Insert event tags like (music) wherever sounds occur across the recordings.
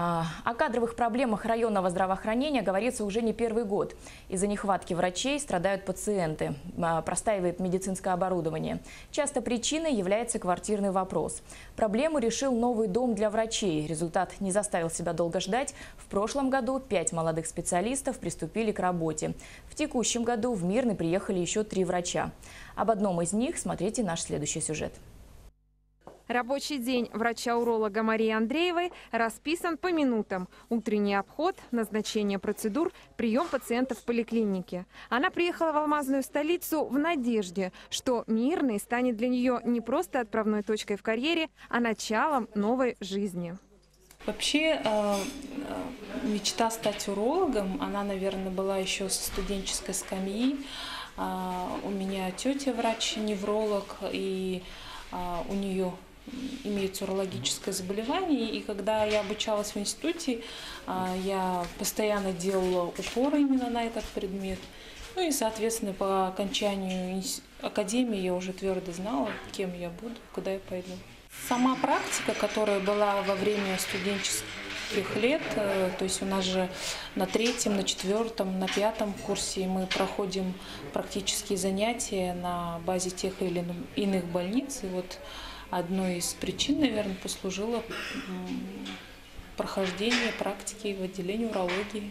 А, О кадровых проблемах районного здравоохранения говорится уже не первый год. Из-за нехватки врачей страдают пациенты, а, простаивает медицинское оборудование. Часто причиной является квартирный вопрос. Проблему решил новый дом для врачей. Результат не заставил себя долго ждать. В прошлом году пять молодых специалистов приступили к работе. В текущем году в Мирный приехали еще три врача. Об одном из них смотрите наш следующий сюжет. Рабочий день врача-уролога Марии Андреевой расписан по минутам. Утренний обход, назначение процедур, прием пациентов в поликлинике. Она приехала в алмазную столицу в надежде, что Мирный станет для нее не просто отправной точкой в карьере, а началом новой жизни. Вообще э, мечта стать урологом, она, наверное, была еще со студенческой скамьи. А, у меня тетя врач-невролог, и у нее имеет урологическое заболевание, и когда я обучалась в институте, а, я постоянно делала упоры именно на этот предмет. Ну и, соответственно, по окончанию академии я уже твердо знала, кем я буду, куда я пойду. Сама практика, которая была во время студенческих лет, э, то есть у нас же на третьем, на четвертом, на пятом курсе мы проходим практические занятия на базе тех или иных больниц. И вот одной из причин, наверное, послужило прохождение практики в отделении урологии.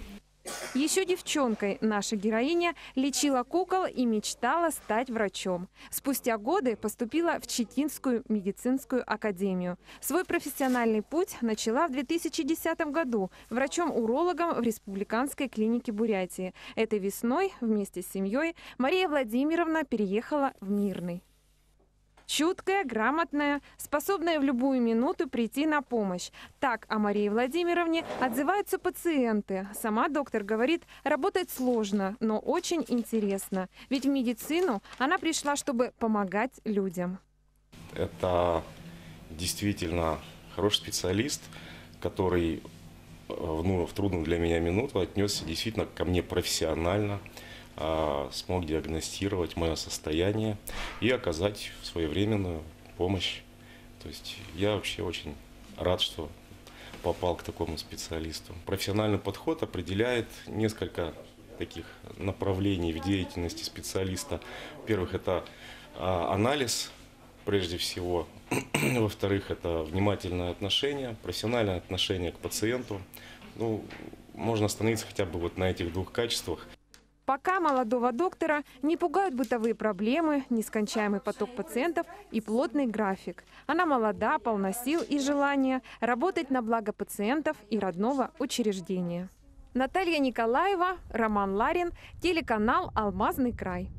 Еще девчонкой наша героиня лечила кукол и мечтала стать врачом. Спустя годы поступила в Читинскую медицинскую академию. Свой профессиональный путь начала в 2010 году врачом-урологом в Республиканской клинике Бурятии. Этой весной вместе с семьей Мария Владимировна переехала в Мирный. Чуткая, грамотная, способная в любую минуту прийти на помощь. Так о Марии Владимировне отзываются пациенты. Сама доктор говорит, работать сложно, но очень интересно. Ведь в медицину она пришла, чтобы помогать людям. Это действительно хороший специалист, который э, ну, в трудную для меня минуту отнесся действительно ко мне профессионально. А, смог диагностировать мое состояние и оказать своевременную помощь. То есть я вообще очень рад, что попал к такому специалисту. Профессиональный подход определяет несколько таких направлений в деятельности специалиста. Во-первых, это а, анализ, прежде всего. (clears throat) Во-вторых, это внимательное отношение, профессиональное отношение к пациенту. Ну, можно остановиться хотя бы вот на этих двух качествах. Пока молодого доктора не пугают бытовые проблемы, нескончаемый поток пациентов и плотный график. Она молода, полна сил и желания работать на благо пациентов и родного учреждения. Наталья Николаева, Роман Ларин, телеканал «Алмазный край».